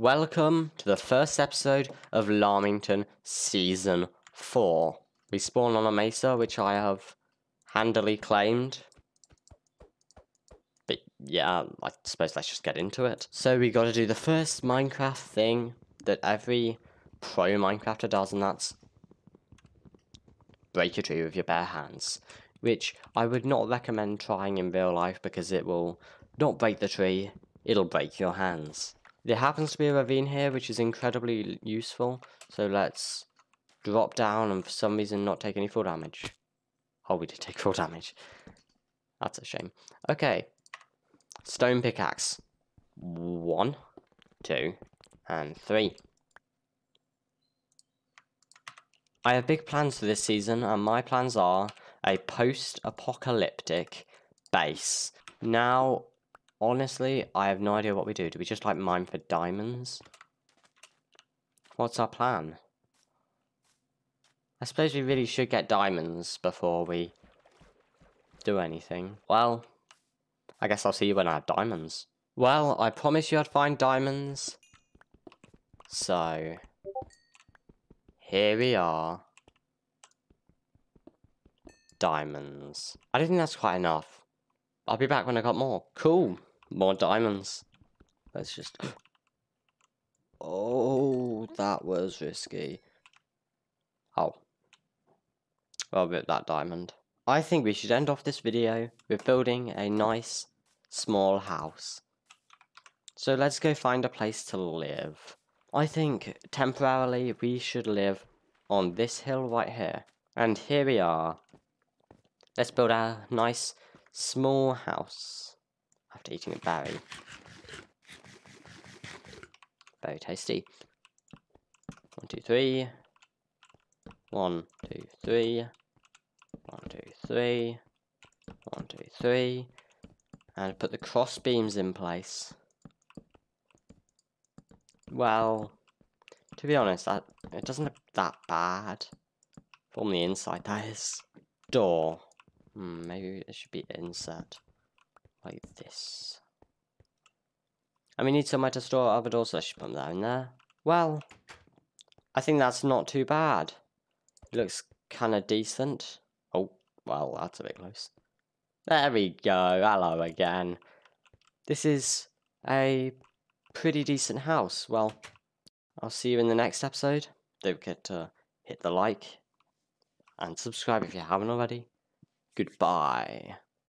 Welcome to the first episode of Llamington Season 4. We spawn on a mesa, which I have handily claimed. But yeah, I suppose let's just get into it. So we gotta do the first Minecraft thing that every pro Minecrafter does, and that's break a tree with your bare hands. Which I would not recommend trying in real life because it will not break the tree, it'll break your hands. There happens to be a ravine here which is incredibly useful, so let's drop down and for some reason not take any full damage. Oh, we did take full damage. That's a shame. Okay. Stone pickaxe. One, two, and three. I have big plans for this season, and my plans are a post-apocalyptic base. Now, honestly, I have no idea what we do. Do we just like mine for diamonds? What's our plan? I suppose we really should get diamonds before we do anything. Well, I guess I'll see you when I have diamonds. Well, I promised you I'd find diamonds. So, here we are. Diamonds. I don't think that's quite enough. I'll be back when I got more. Cool. More diamonds. Let's just... Oh, that was risky. Oh. Well, with that diamond. I think we should end off this video with building a nice, small house. So let's go find a place to live. I think, temporarily, we should live on this hill right here. And here we are. Let's build a nice, small house. After eating a berry. Very tasty. One, two, three. One, two, three. One, two, three. One, two, three. And put the cross beams in place. Well, to be honest, that it doesn't look that bad. From the inside, that is. Door. Hmm, maybe it should be inset. Like this. And we need somewhere to store other doors, so I should put them down there. Well, I think that's not too bad. It looks kind of decent. Oh, well, that's a bit close. There we go. Hello again. This is a pretty decent house. Well, I'll see you in the next episode. Don't forget to hit the like and subscribe if you haven't already. Goodbye.